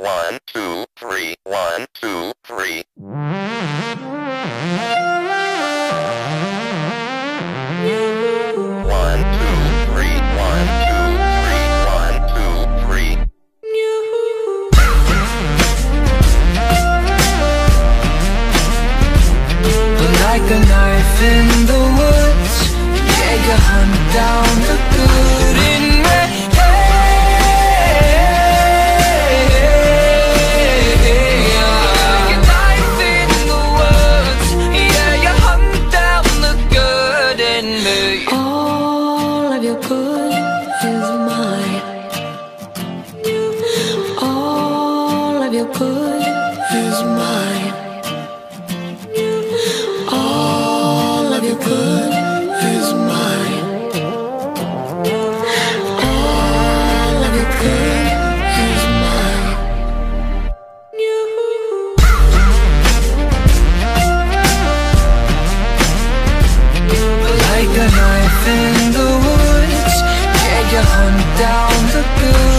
One, two, three, one, two, three. One, two, three, one, two, three, one, two, three. Like a knife in the mine. All of your good is mine. All of your good is mine. Like a knife in the woods Yeah, you hunt down the good